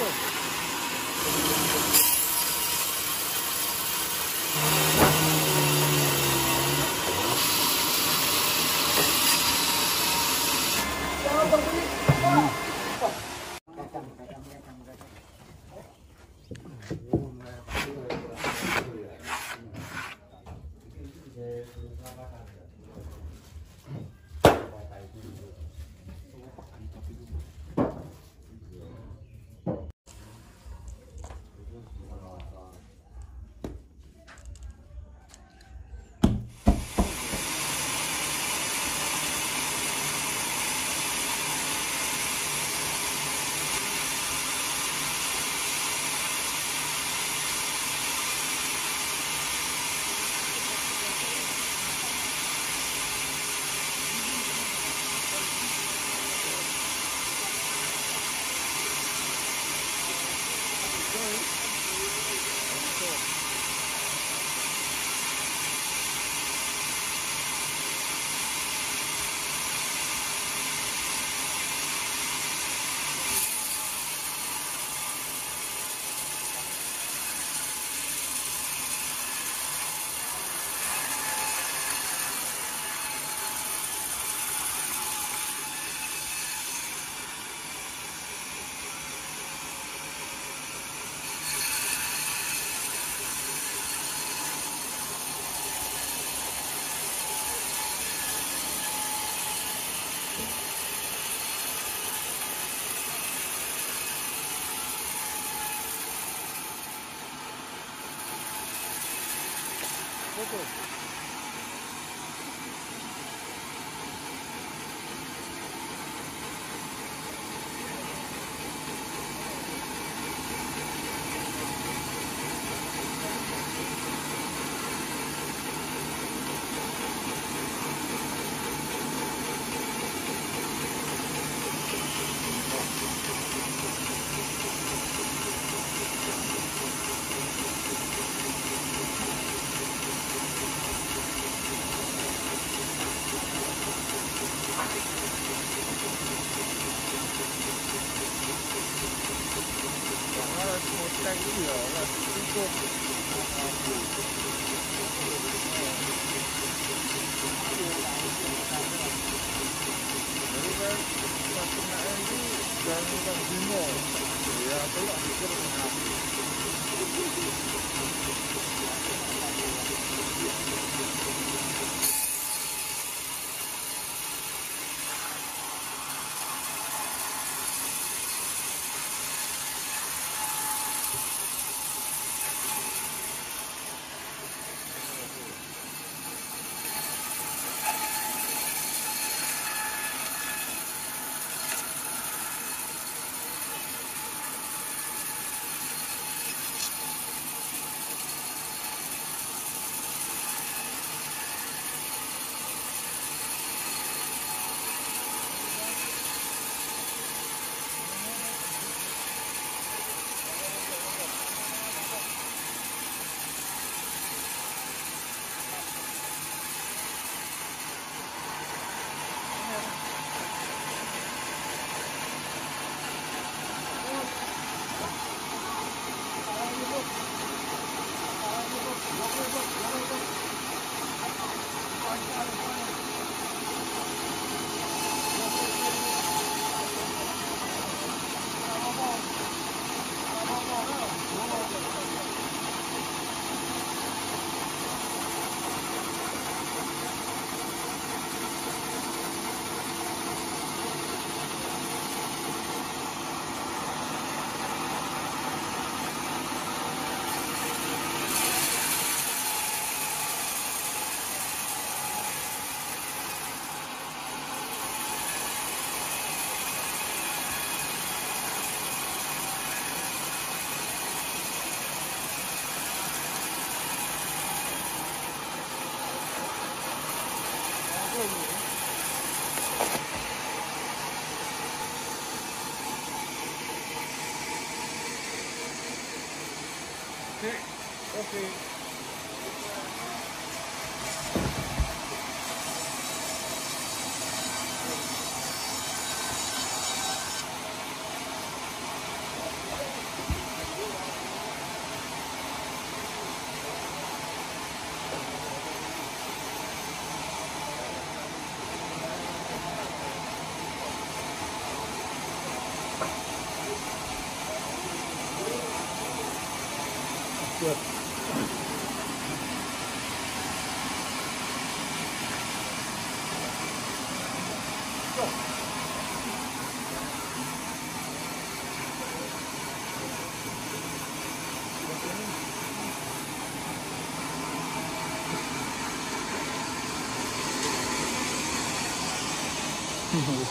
Welcome.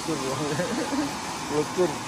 っとりをね、うっとり。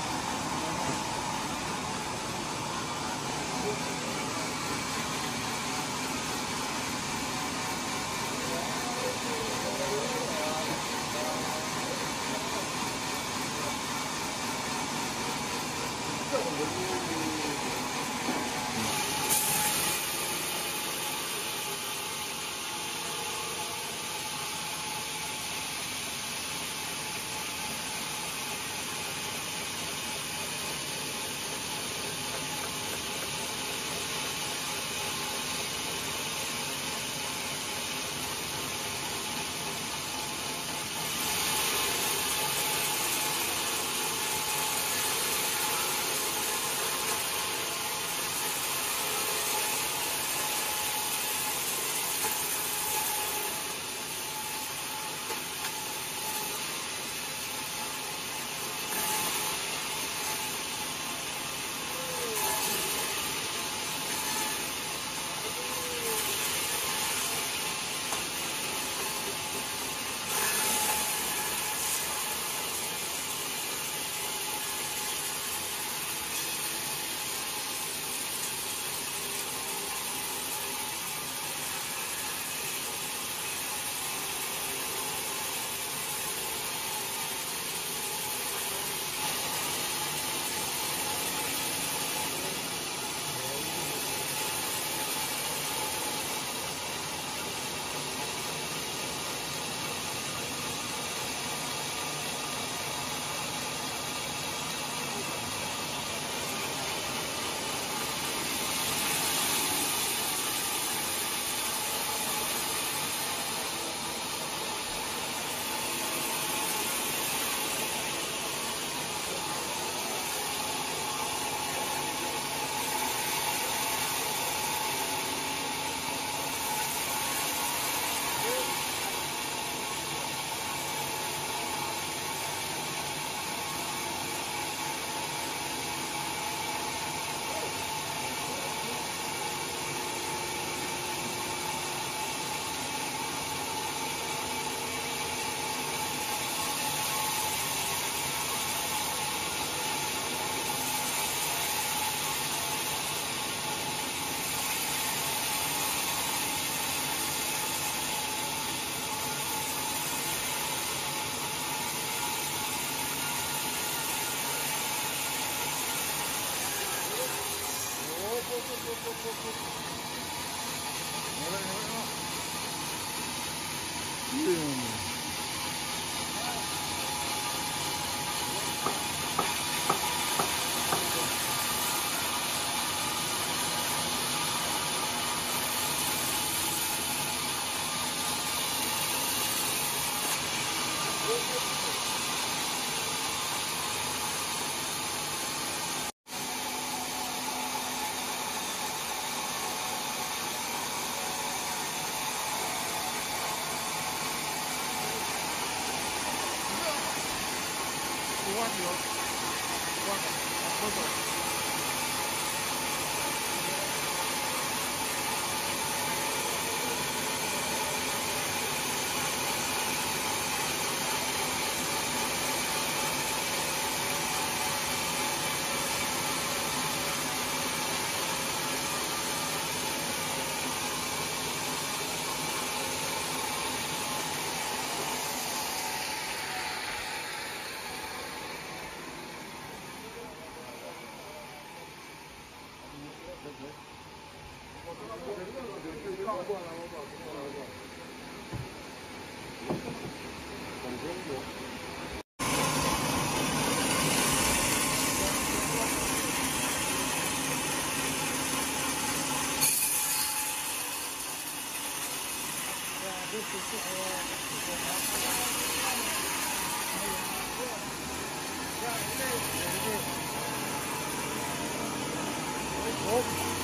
Oh.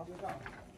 好，就这样。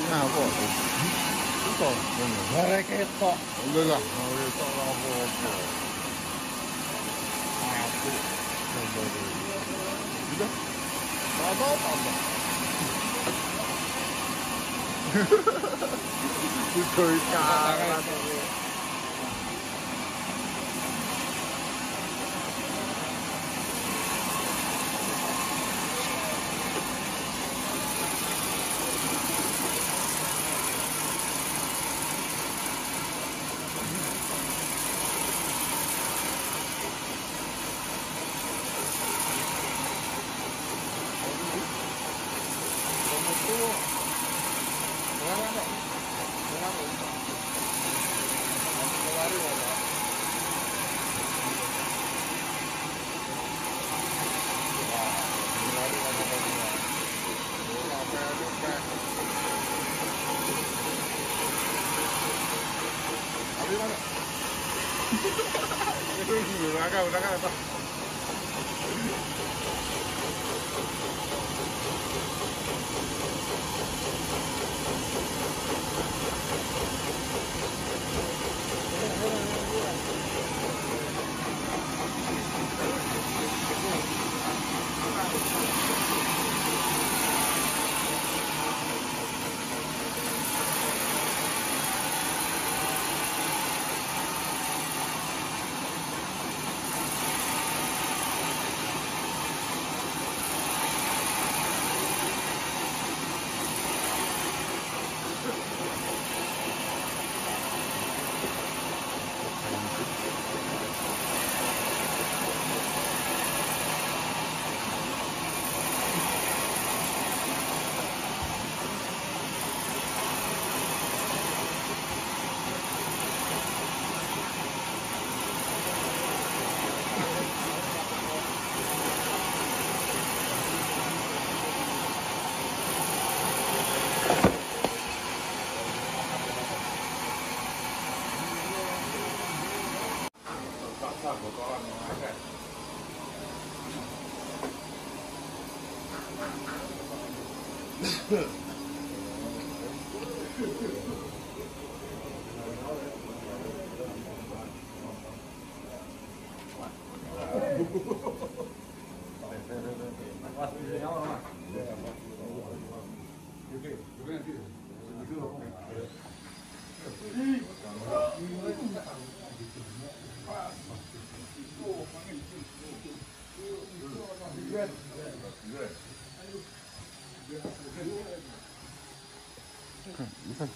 ako. Ito. Mariketo. Wala lang. Mariketo lang ako. Ako. Dito? Tama, tama. Hahaha. Ito yung kakakata.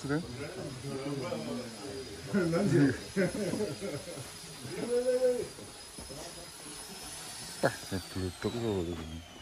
咱这都是正宗的。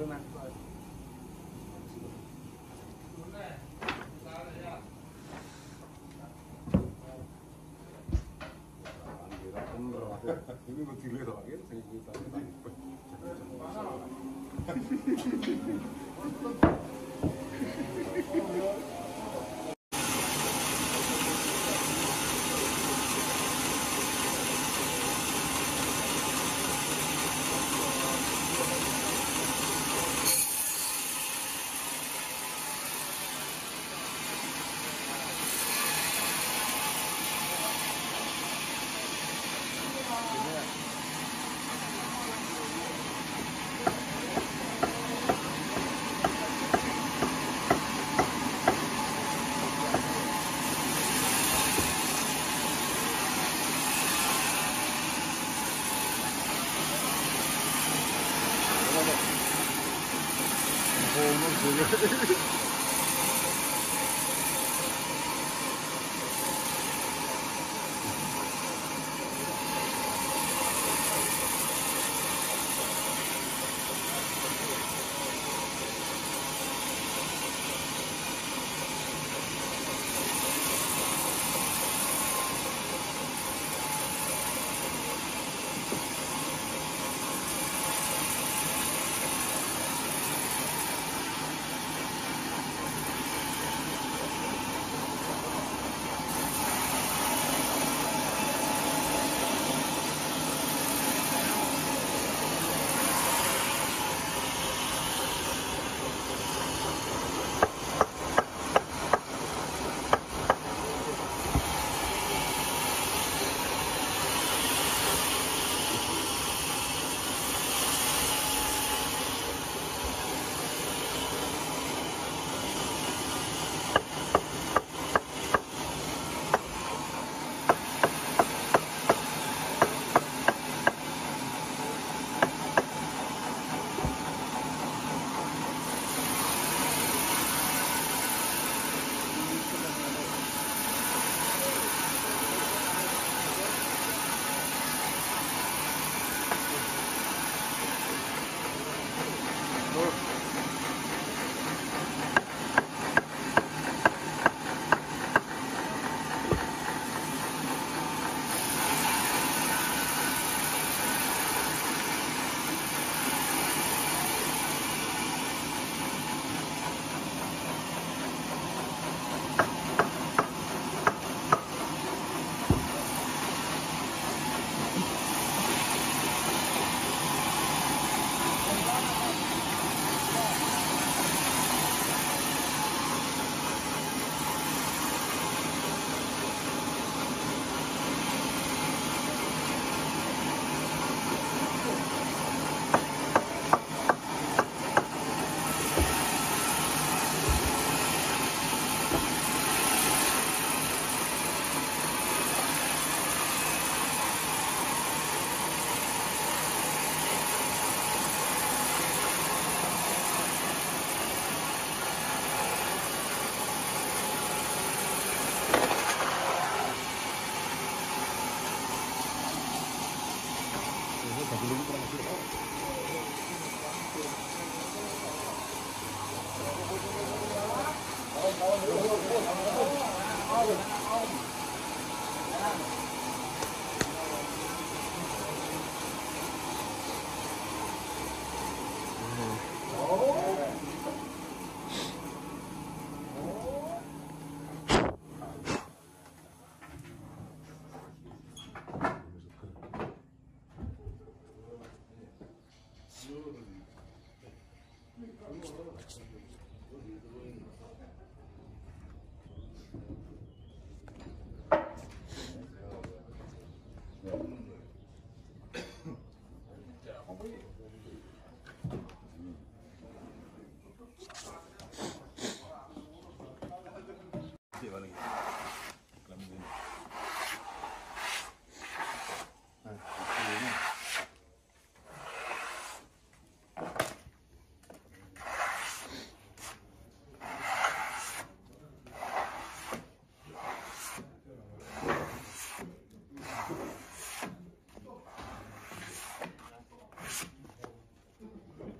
Ini mesti lihat lagi,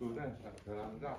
都在吃，吃辣椒。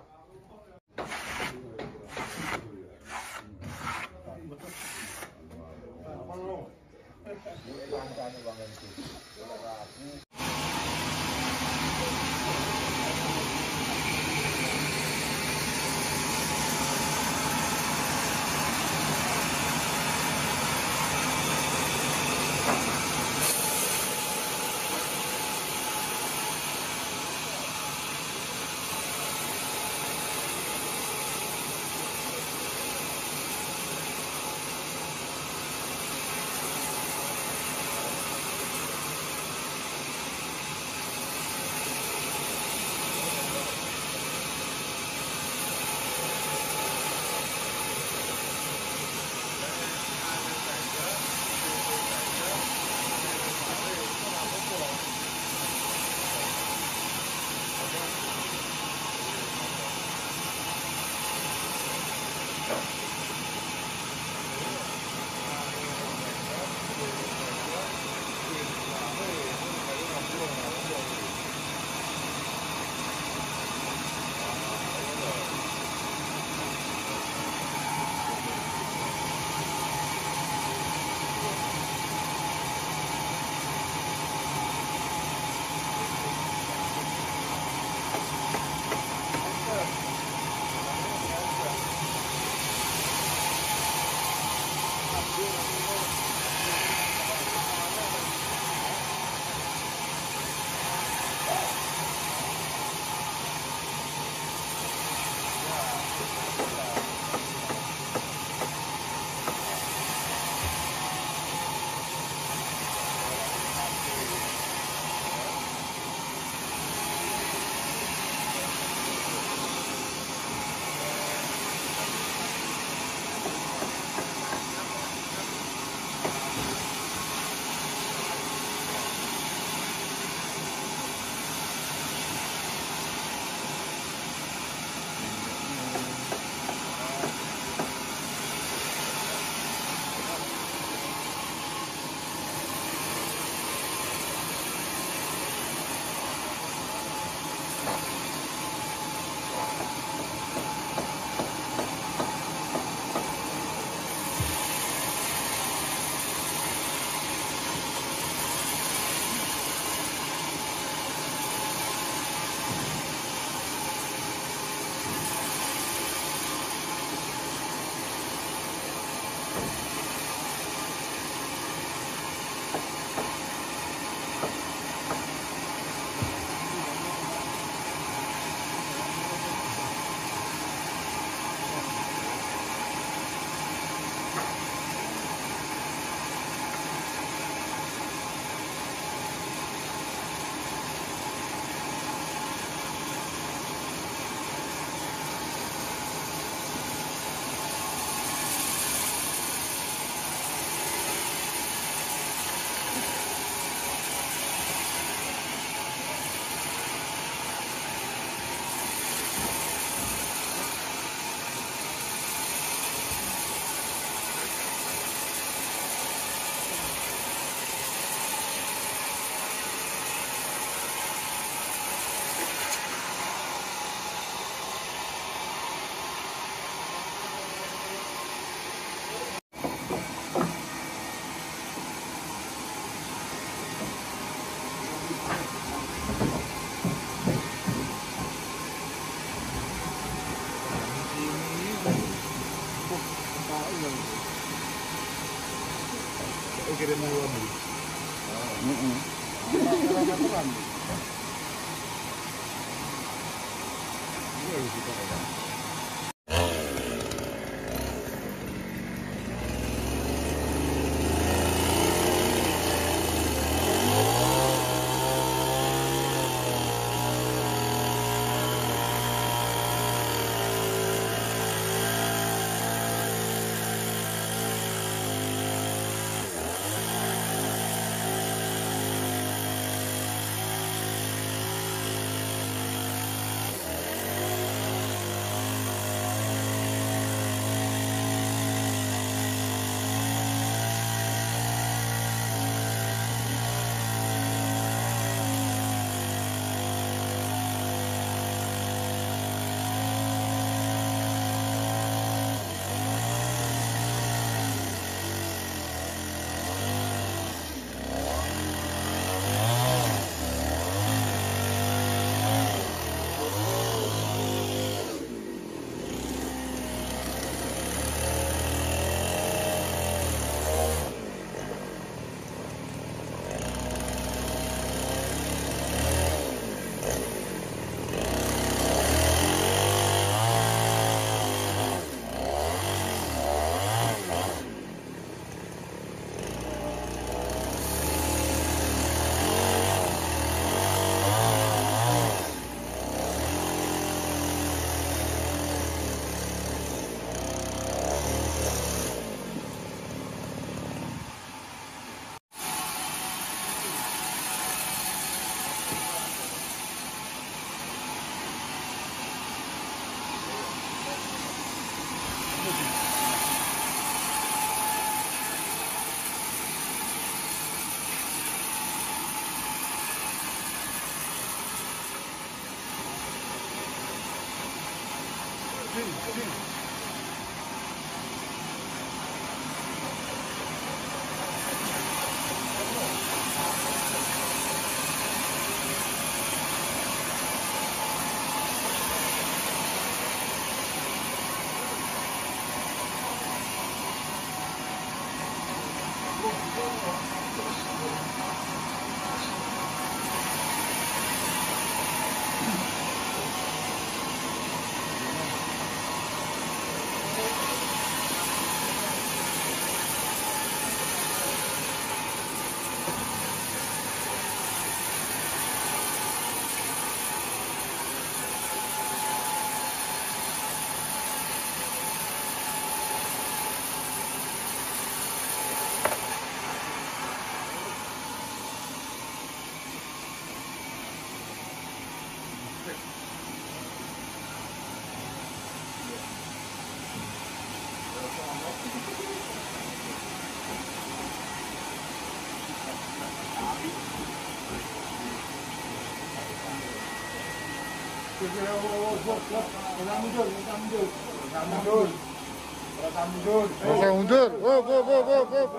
Saya mundur. Hop, go, go. hop, hop.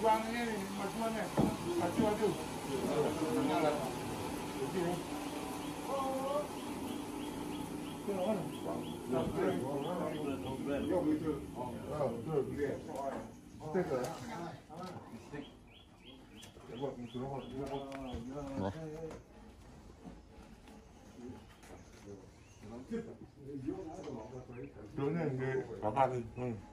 Buang ini, masuannya. Maju, maju. Bon. Donen de, wapari, mwen.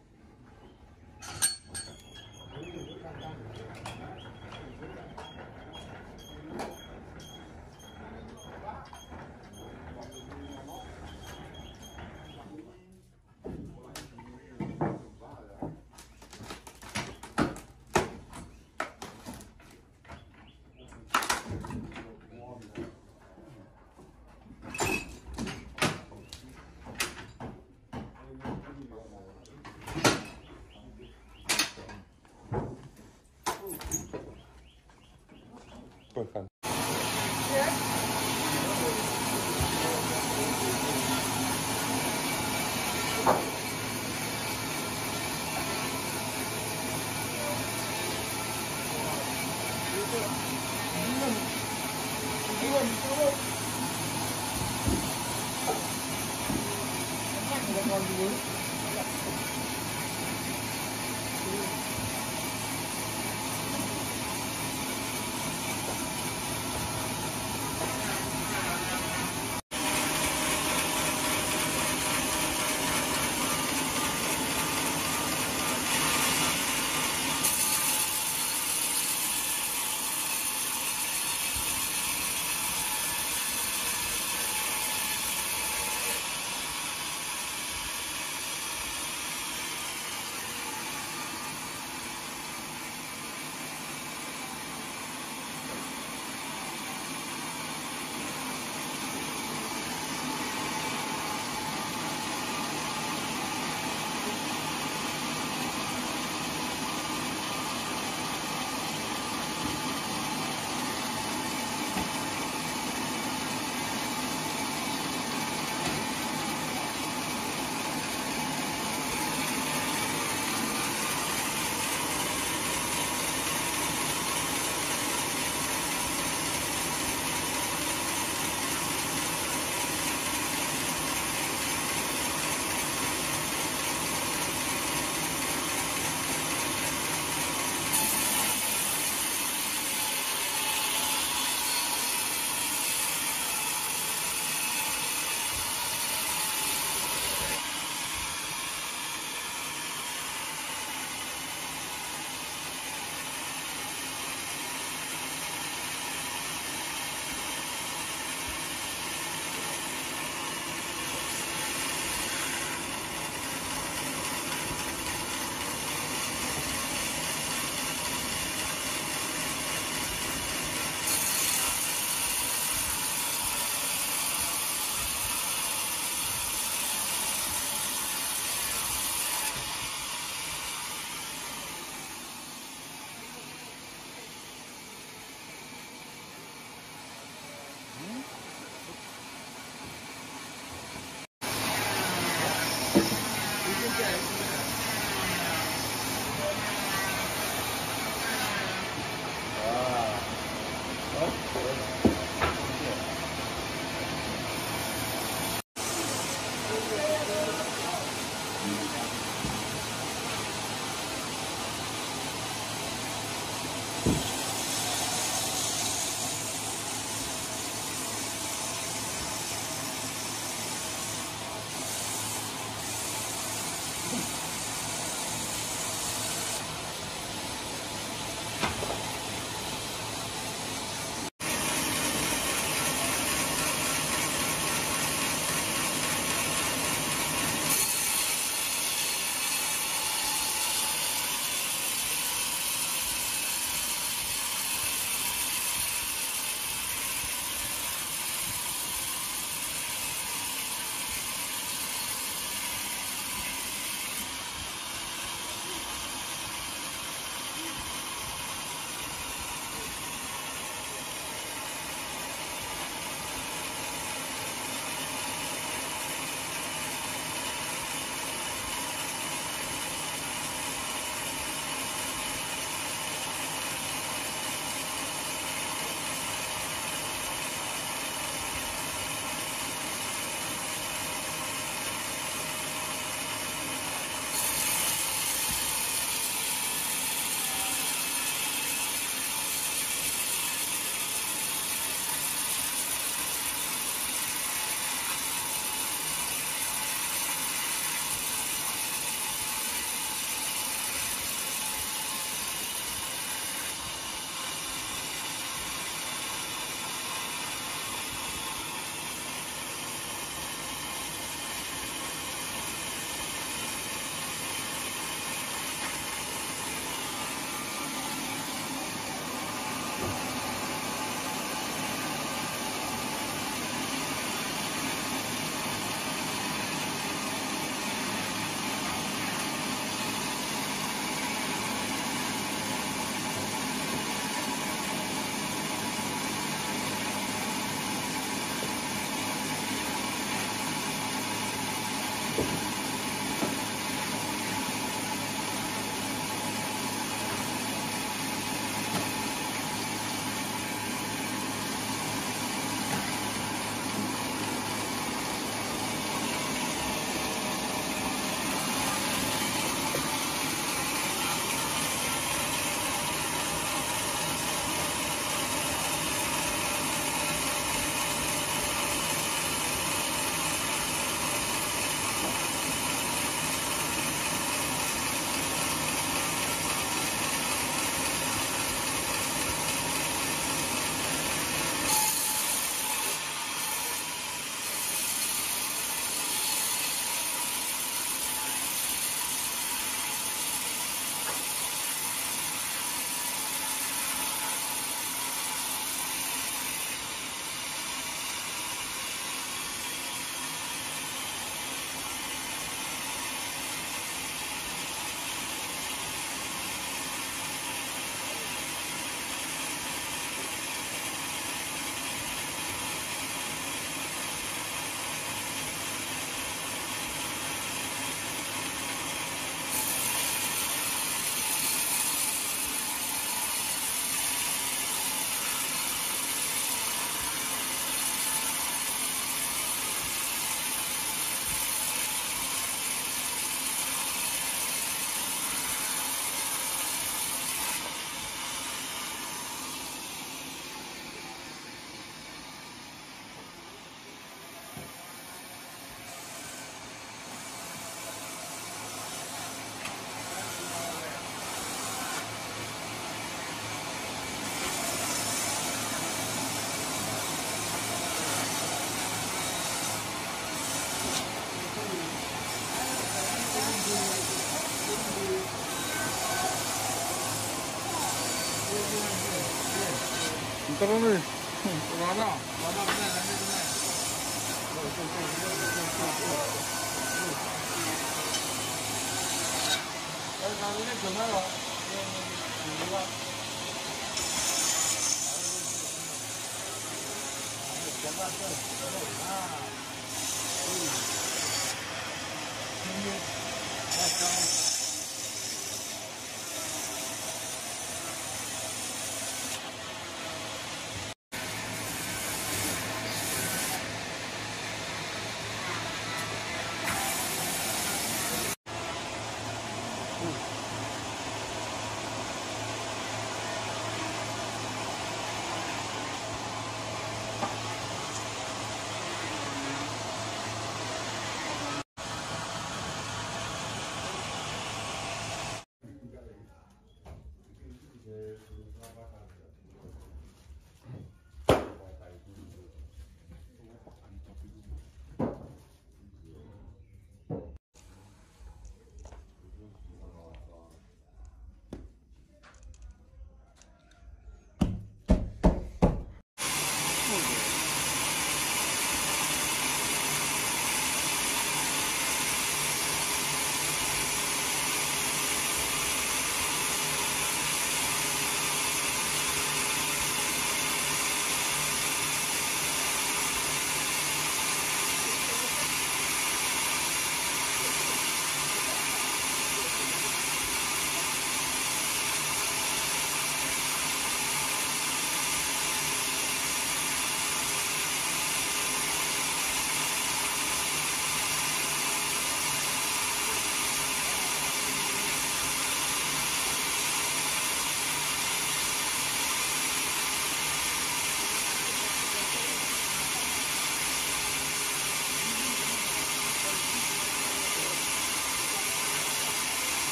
controlul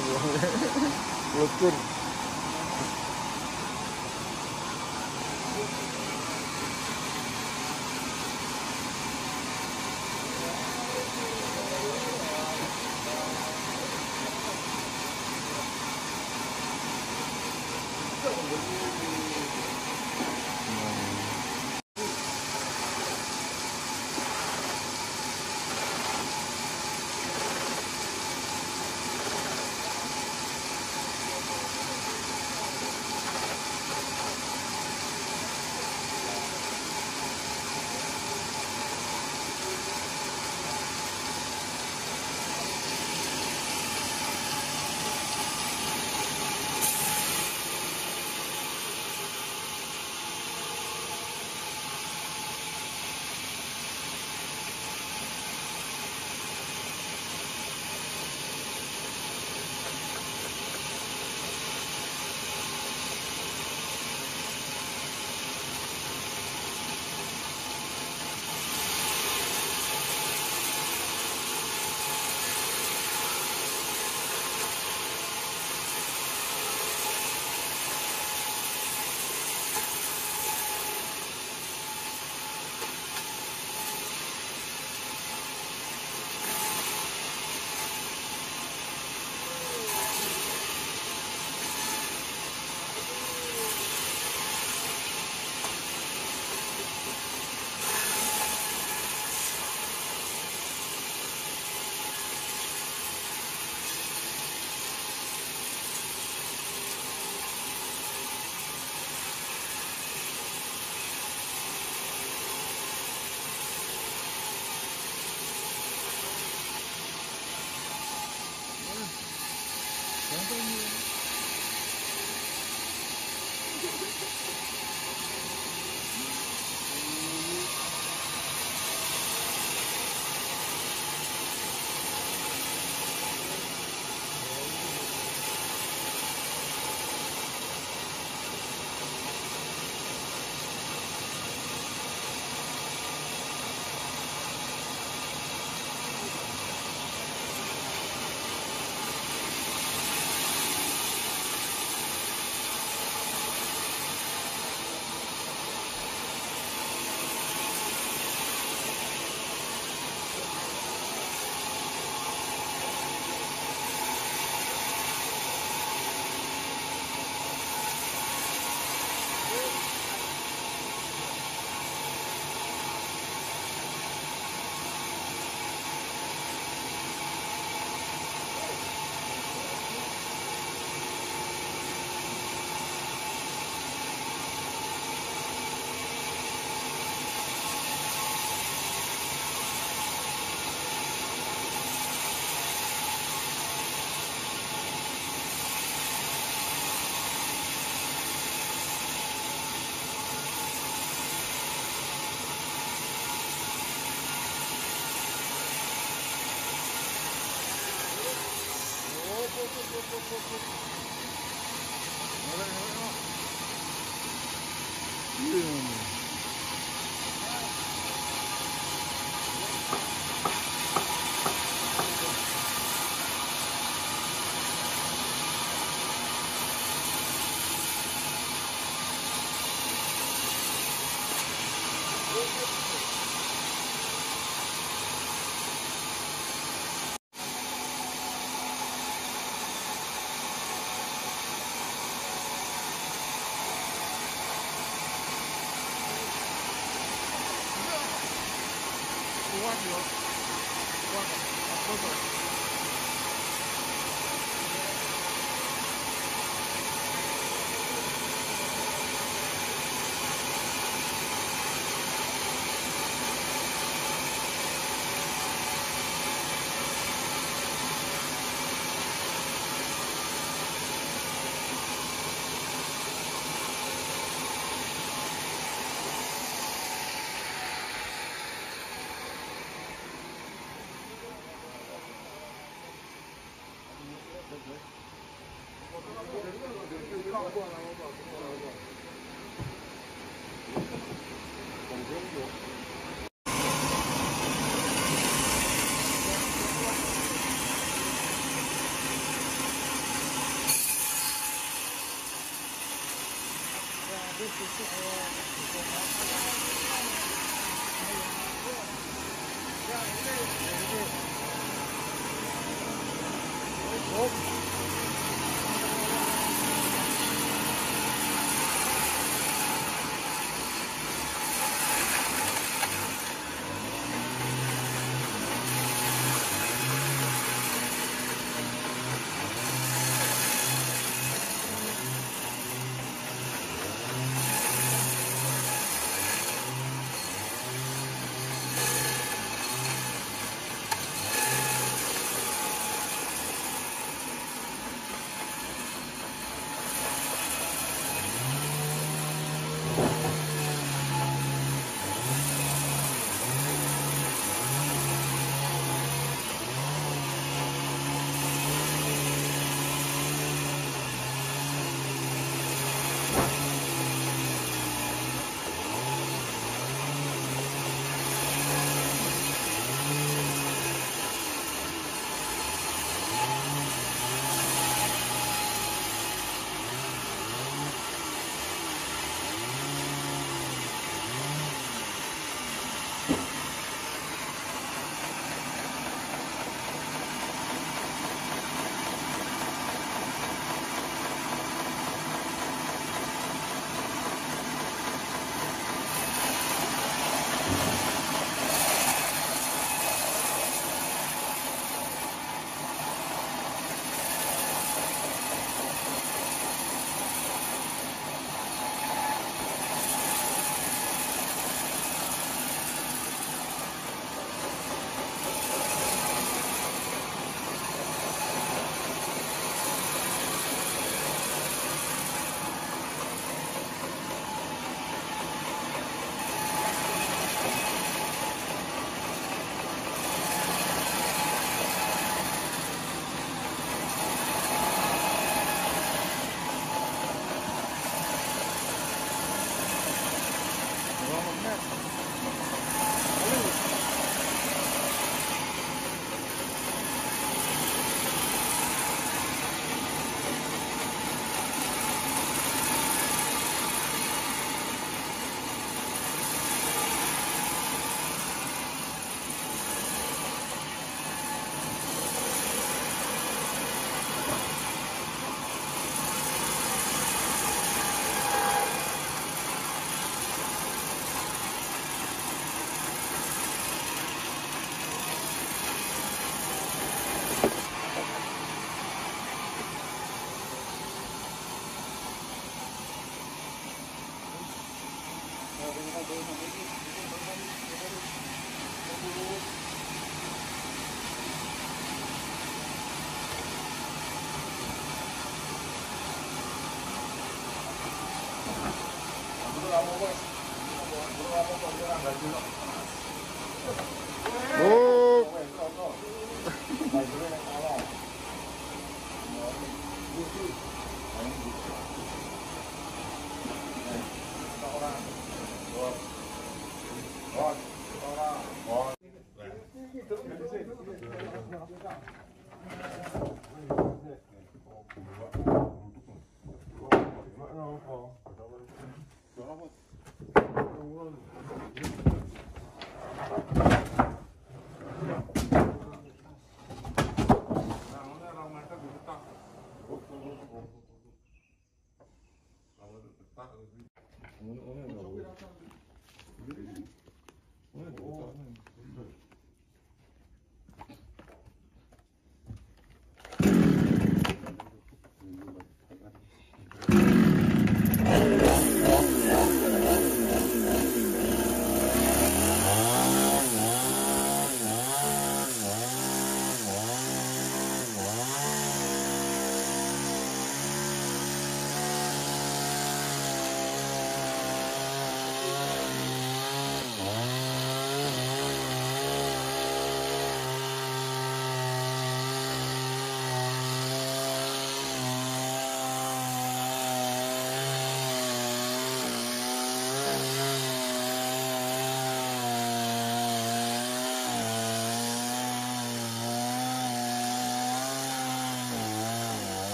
くるよね。ってる。Ayan. Oh.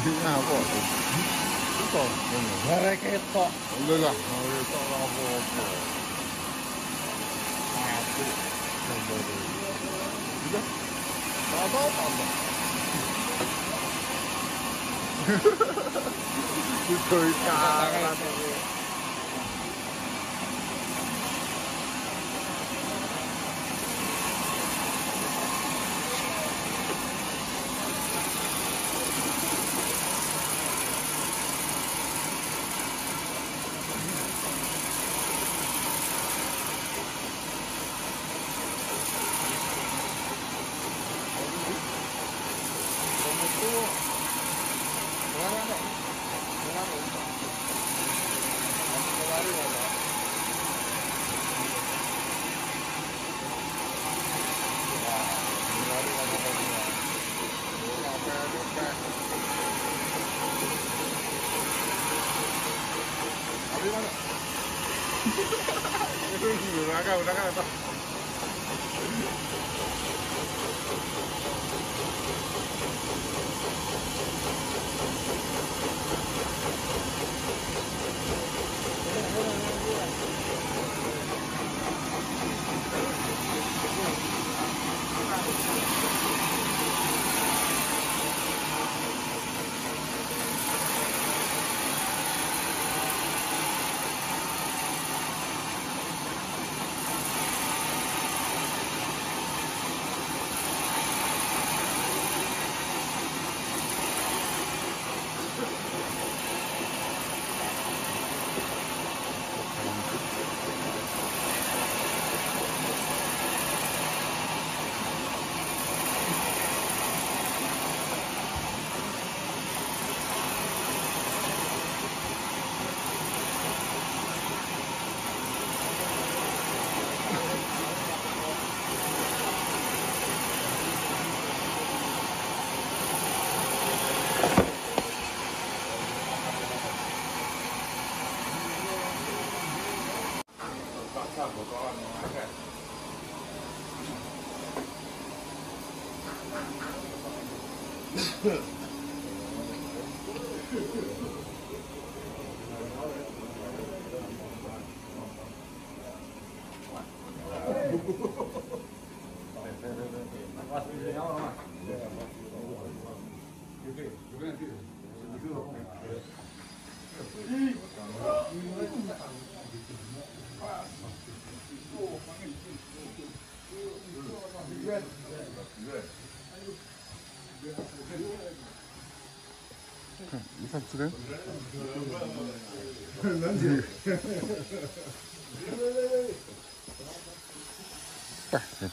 Apa? Itu. Bare ketok. Udah lah, mau itu apa-apa. Mati. Coba dulu. Udah. Tak tahu apa. Itu ikan. Kamu Thank you. さするやっ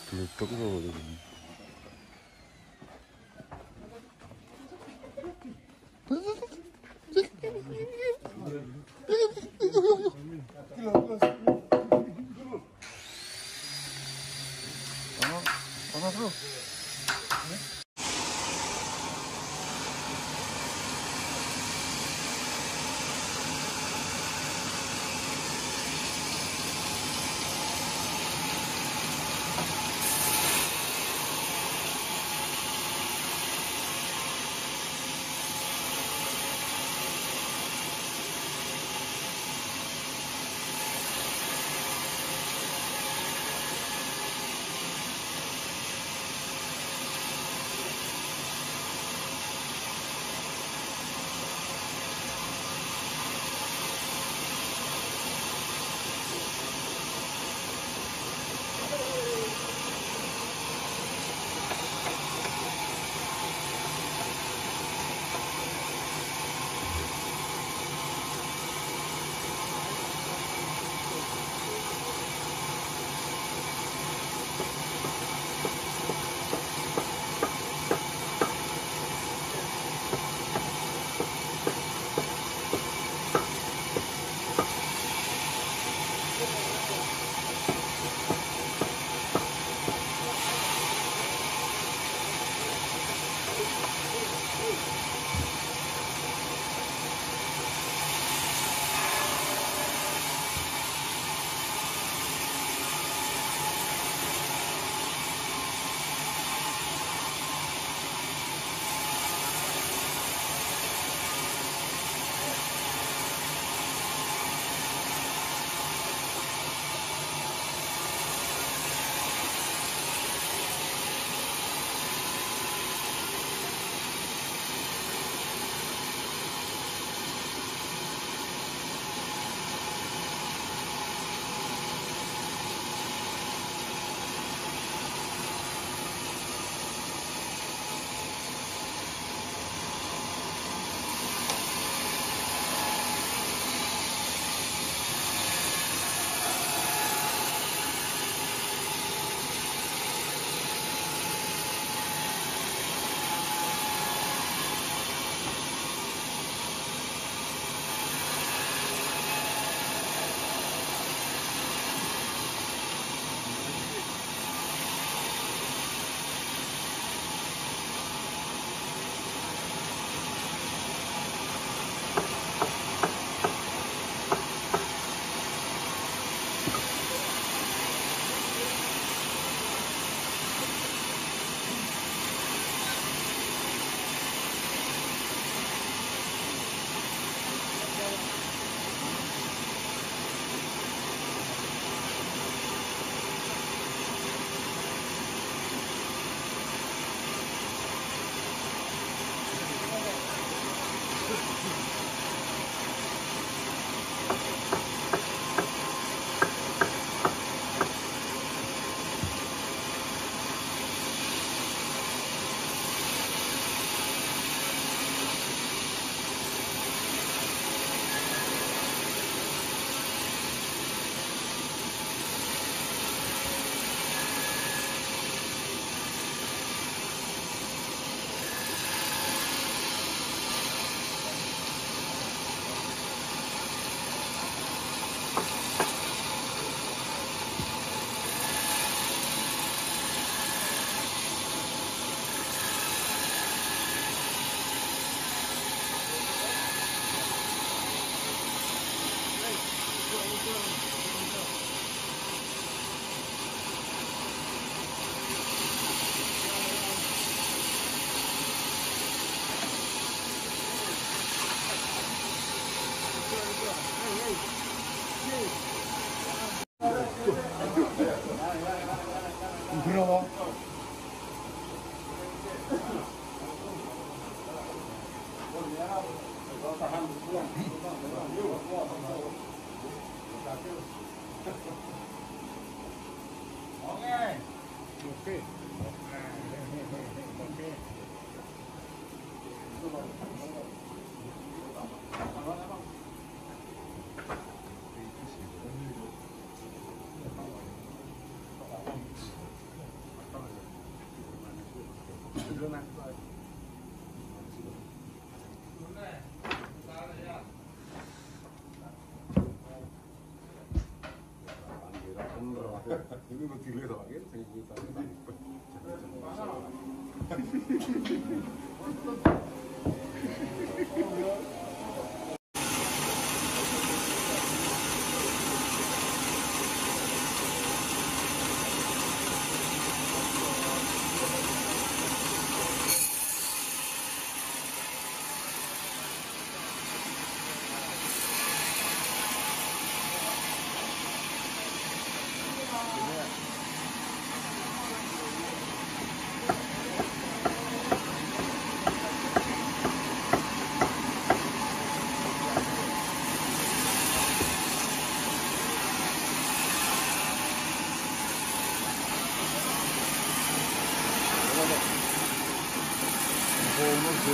Ini mau dilihat lagi,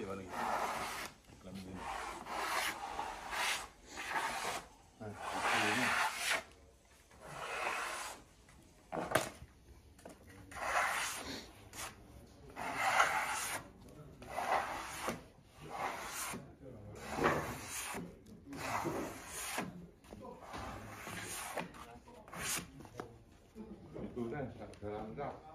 이렇게 가는 게. Turn.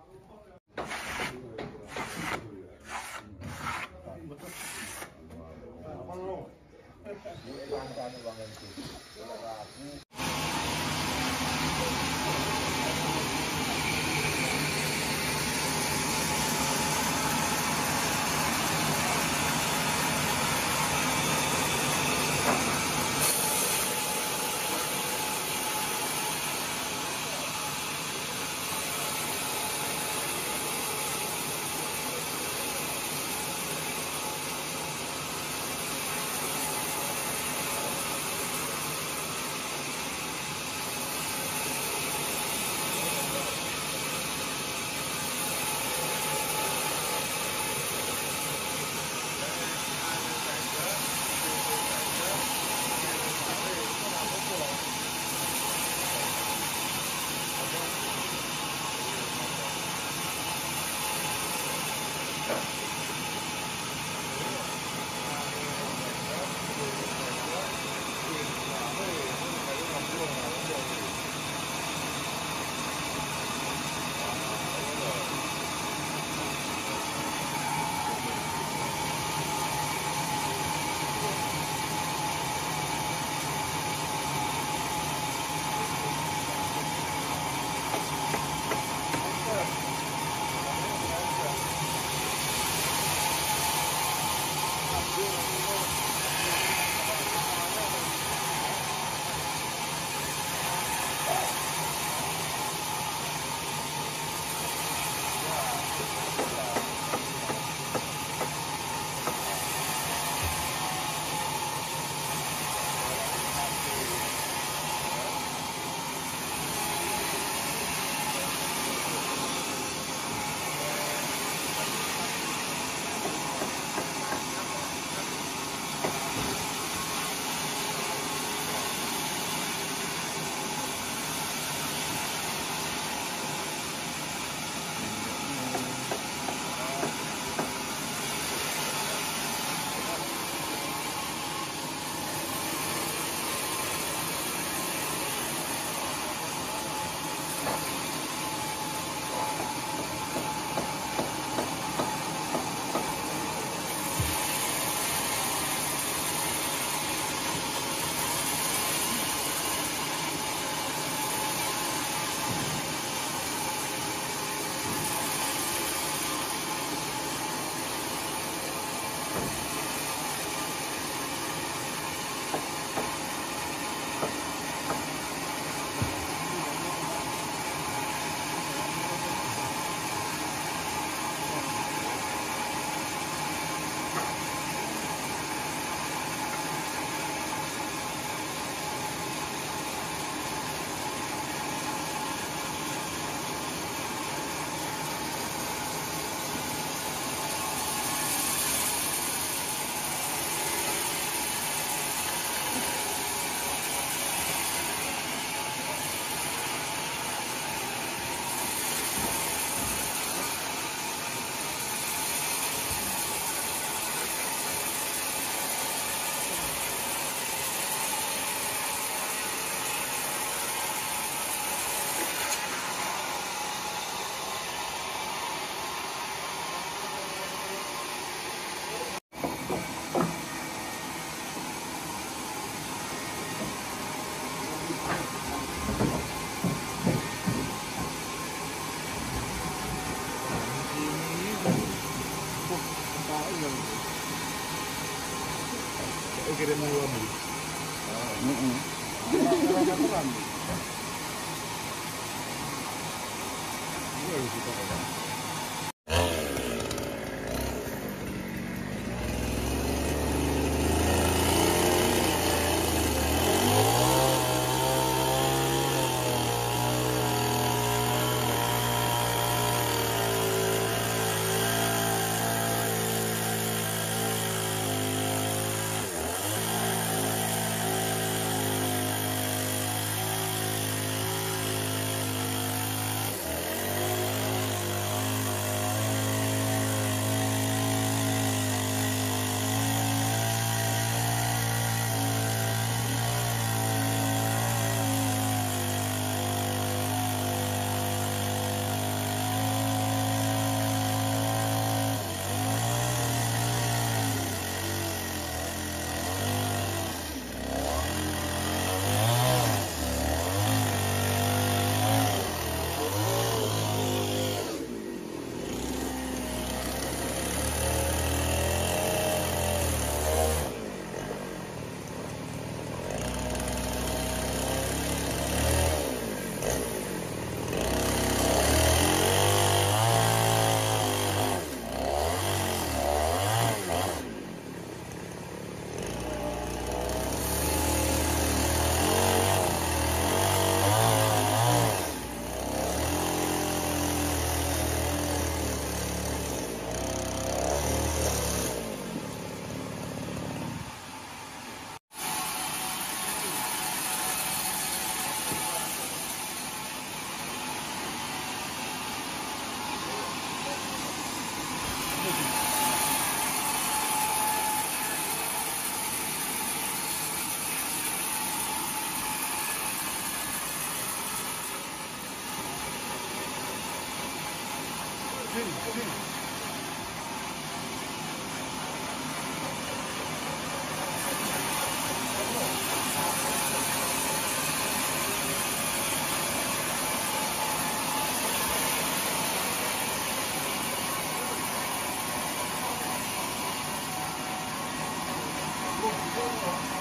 Wonderful.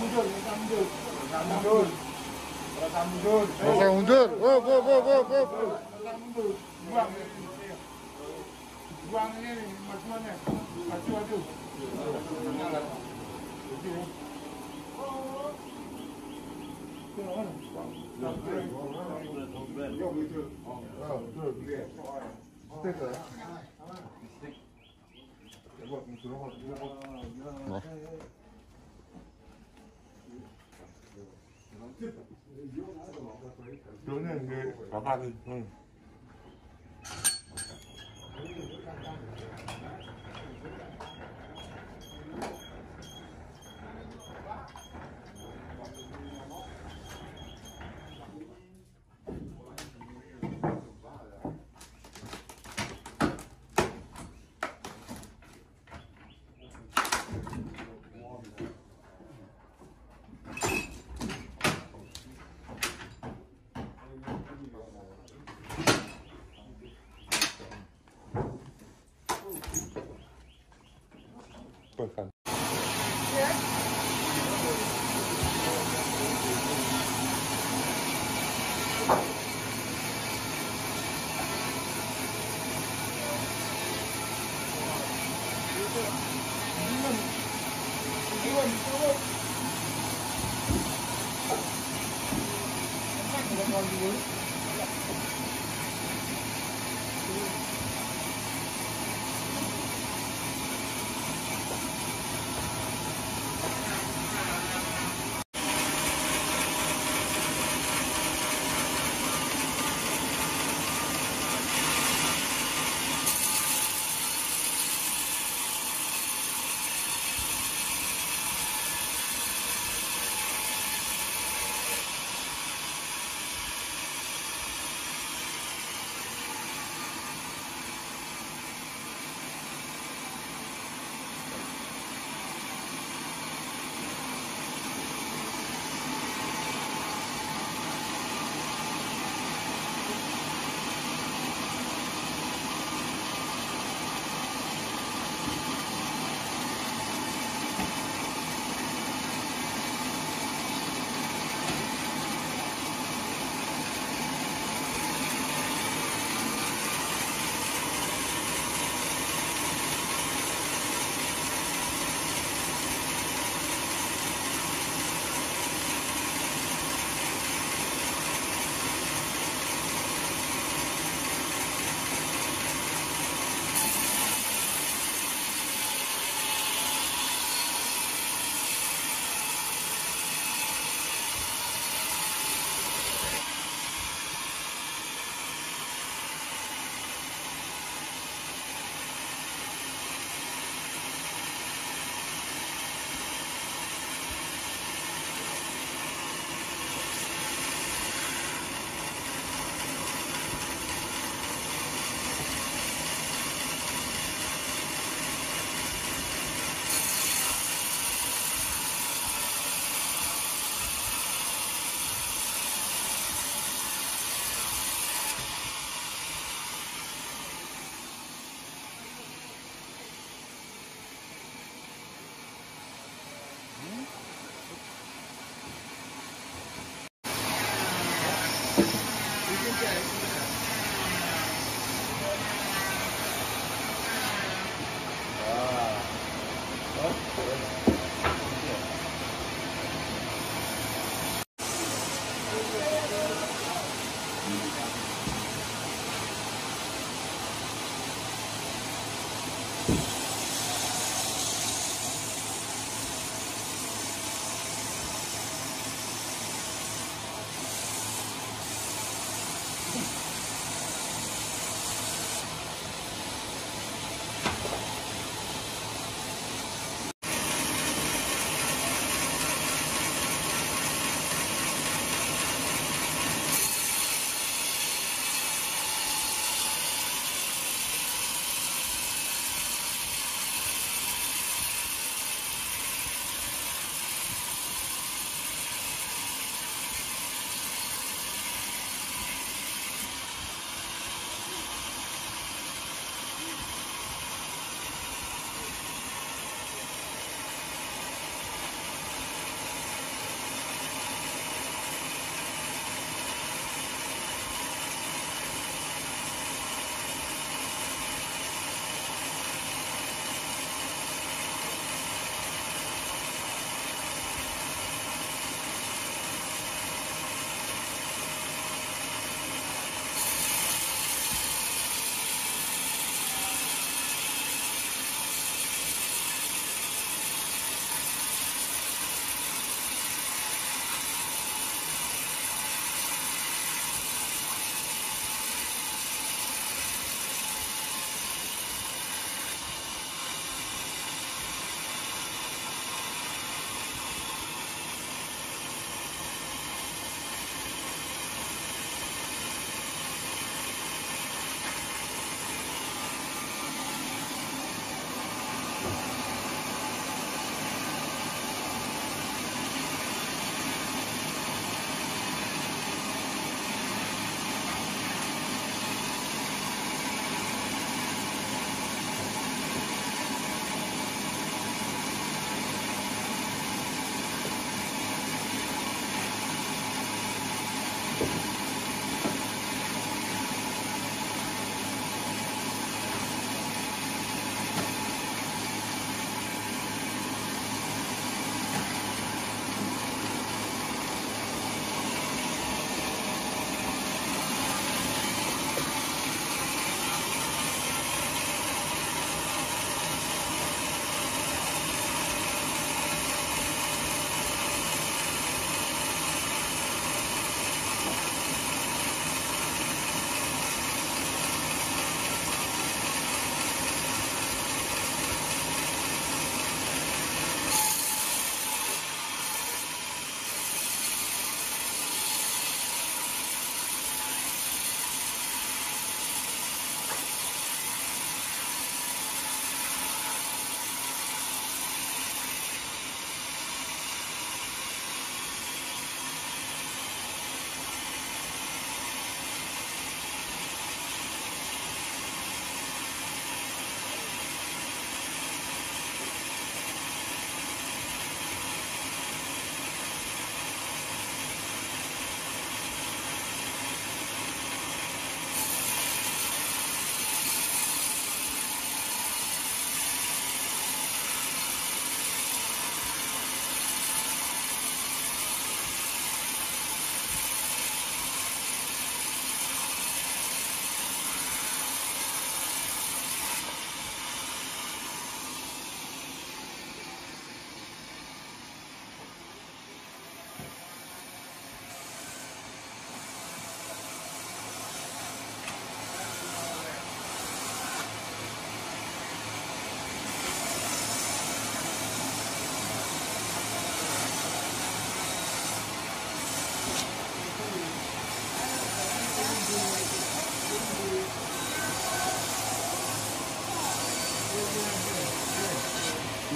Mundur, orang mundur. Orang mundur. Orang Oh, oh, oh, oh, oh. Orang mundur. Buang. Buang ini macam mana? Maju maju. 뭐? 너는 그 나가는 응.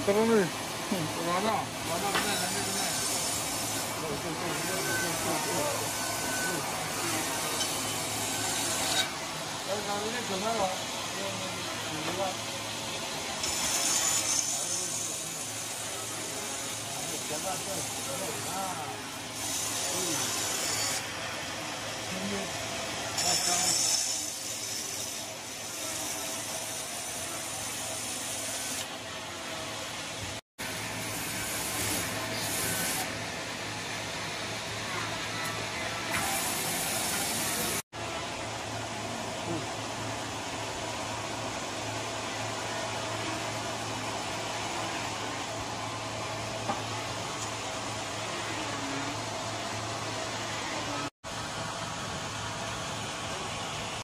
토론을